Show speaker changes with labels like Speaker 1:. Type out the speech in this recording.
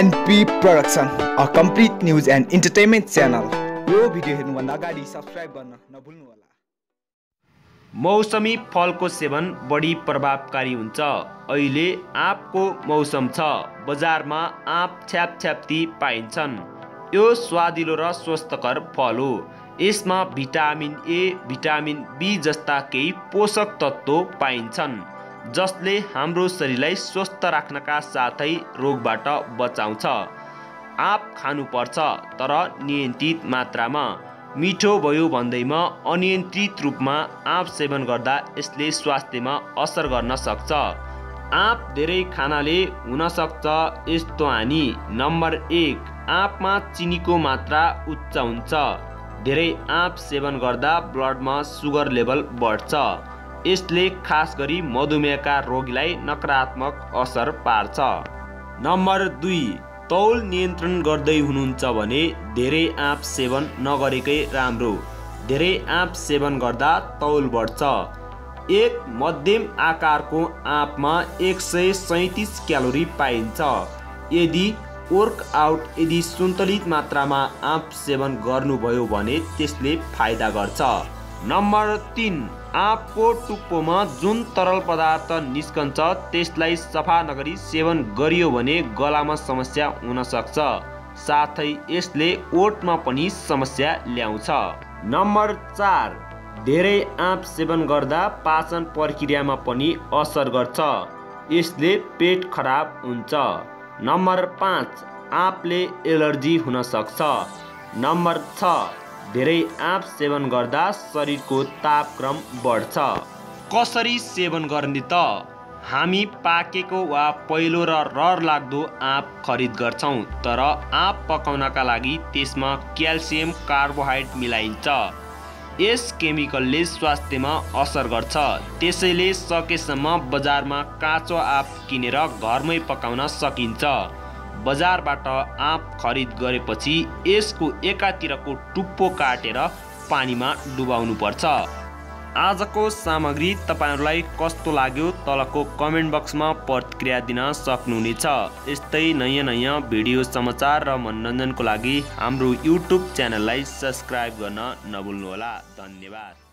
Speaker 1: NP production a complete news and entertainment channel यो video हेर्नुभन्दा अगाडि सब्सक्राइब गर्न नभुल्नुहोला।
Speaker 2: मौसमी फलको सेवन बढी प्रभावकारी हुन्छ। अहिले आँपको मौसम छ। बजारमा आँप छ्याप छ्याप्ती पाइन्छन्। यो स्वादिलो र स्वस्थकर फल हो। यसमा भिटामिन ए भिटामिन बी जस्ता केही पोषक तत्त्व पाइन्छन्। जसले हाम्रो शरीरलाई स्वस्थ राख्नका साथै रोगबाट बचाउँछ। आँप खानुपर्छ तर नियन्त्रित मात्रामा। मिठो भयो भन्दैमा अनियन्त्रित रूपमा आँप सेवन गर्दा यसले स्वास्थ्यमा असर गर्न सक्छ। आँप धेरै खानाले हुनसक्छ यस्तो हानि। नम्बर एक आँपमा चिनीको मात्रा उच्च हुन्छ। धेरै आँप सेवन गर्दा ब्लडमा सुगर लेभल बढ्छ। यसले खास गरी मधुमेहका रोगीलाई नकारात्मक असर पार्छ। नम्बर दुई तौल नियन्त्रण गर्दै हुनुहुन्छ भने धेरै आँप सेवन नगरेकै राम्रो। धेरै आँप सेवन गर्दा तौल बढ्छ। एक मध्यम आकारको आँपमा एक सय सैँतिस क्यालोरी पाइन्छ। यदि वर्कआउट यदि सन्तुलित मात्रामा आँप सेवन गर्नुभयो भने त्यसले फाइदा गर्छ। नम्बर तिन आँपको टुप्पोमा जुन तरल पदार्थ निस्कन्छ त्यसलाई सफा नगरी सेवन गरियो भने गलामा समस्या हुनसक्छ साथै यसले ओठमा पनि समस्या ल्याउँछ। नम्बर चार धेरै आँप सेवन गर्दा पाचन प्रक्रियामा पनि असर गर्छ। यसले पेट खराब हुन्छ। नम्बर पाँच आँपले एलर्जी हुनसक्छ नम्बर छ धेरै आँप सेवन गर्दा शरीरको तापक्रम बढ्छ। कसरी सेवन गर्ने त? हामी पाकेको वा पहिलो र रर लाग्दो आँप खरिद गर्छौँ तर आँप पकाउनका लागि त्यसमा क्याल्सियम कार्बोहाइड्रेट मिलाइन्छ। यस केमिकलले स्वास्थ्यमा असर गर्छ। त्यसैले सकेसम्म बजारमा काँचो आँप किनेर घरमै पकाउन सकिन्छ। बजारबाट आँप खरिद गरेपछि यसको एकातिरको टुप्पो काटेर पानीमा डुबाउनुपर्छ। आजको सामग्री तपाईँहरूलाई कस्तो लाग्यो तलको कमेन्ट बक्समा प्रतिक्रिया दिन सक्नुहुनेछ। यस्तै नयाँ नयाँ भिडियो समाचार र मनोरञ्जनको लागि हाम्रो युट्युब च्यानललाई सब्सक्राइब गर्न नभुल्नुहोला। धन्यवाद।